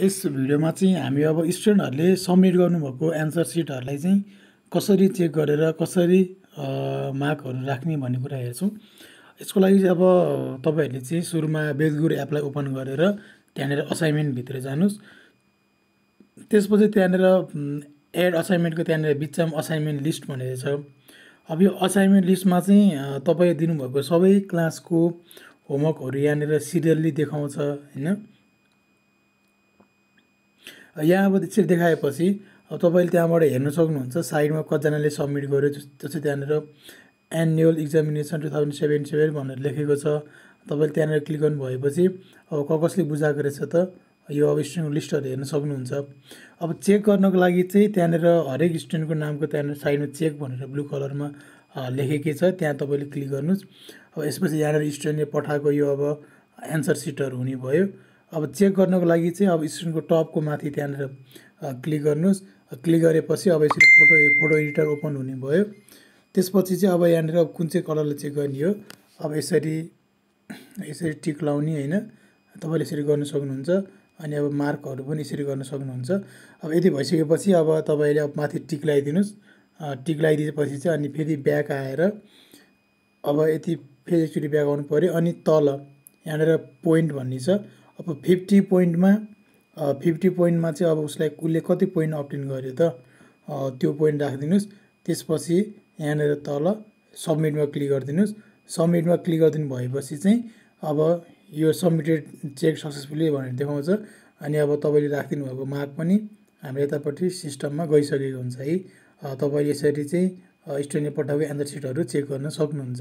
यस भिडियोमा चाहिँ हामी अब स्टुडेन्टहरूले सब्मिट गर्नुभएको एन्सर सिटहरूलाई चाहिँ कसरी चेक गरेर कसरी मार्कहरू राख्ने भन्ने कुरा हेर्छौँ। यसको लागि अब तपाईँहरूले चाहिँ सुरुमा बेदगुर एपलाई ओपन गरेर त्यहाँनिर असाइनमेन्टभित्र जानुहोस्। त्यसपछि त्यहाँनिर एड असाइनमेन्टको त्यहाँनिर बिचमा असाइनमेन्ट लिस्ट भनेर छ। अब यो असाइनमेन्ट लिस्टमा चाहिँ तपाईँ दिनुभएको सबै क्लासको होमवर्कहरू यहाँनिर सिरियल्ली देखाउँछ होइन? यहाँ अब त्यसरी देखाएपछि अब तपाईँले त्यहाँबाट हेर्न सक्नुहुन्छ साइडमा कतिजनाले सब्मिट गर्यो जस्तै त्यहाँनिर annual examination two thousand seven seven भनेर लेखेको छ। तपाईँले त्यहाँनिर क्लिक गर्नु भएपछि अब कसले बुझाएको रहेछ त यो अब स्टुडेन्टको लिस्टहरू हेर्न सक्नुहुन्छ। अब चेक गर्नको लागि चाहिँ त्यहाँनिर हरेक स्टुडेन्टको नामको त्यहाँनिर साइडमा चेक भनेर ब्लु कलरमा लेखेकै छ। त्यहाँ तपाईँले क्लिक गर्नुहोस्। अब यसपछि यहाँनिर स्टुडेन्टले पठाएको यो अब एन्सर सिटहरू हुने भयो। अब चेक गर्नको लागि चाहिँ अब स्क्रिनको टपको माथि त्यहाँनिर क्लिक गर्नुहोस्। क्लिक गरेपछि अब यसरी फोटो फोटो एडिटर ओपन हुने भयो। त्यसपछि चाहिँ अब यहाँनिर कुन चाहिँ कलरले चेक गर्ने हो अब यसरी यसरी टिक लाउने होइन तपाईँले यसरी गर्न सक्नुहुन्छ। अनि अब मार्कहरू पनि यसरी गर्न सक्नुहुन्छ। अब यति भइसकेपछि अब तपाईँले अब माथि टिक लगाइदिनुहोस्। टिक लगाइदिएपछि चाहिँ अनि फेरि ब्याक आएर अब यति फेरि एकचोटि ब्याक आउनु पऱ्यो। अनि तल यहाँनिर पोइन्ट भन्ने छ अब फिफ्टी पोइन्टमा फिफ्टी पोइन्टमा चाहिँ अब उसलाई उसले कति पोइन्ट अप्टेन गर्यो त? त्यो पोइन्ट राखिदिनुहोस्। त्यसपछि यहाँनिर तल सब्मिटमा क्लिक गरिदिनुहोस्। सब्मिटमा क्लिक गरिदिनु भएपछि चाहिँ अब यो सबमिटेड चेक सक्सेसफुली भनेर देखाउँछ। अनि अब तपाईँले राखिदिनु भएको मार्क पनि हाम्रो यतापट्टि सिस्टममा गइसकेको हुन्छ है। तपाईँले यसरी चाहिँ स्टुडेन्टले पठाएको एन्सर सिटहरू चेक गर्न सक्नुहुन्छ।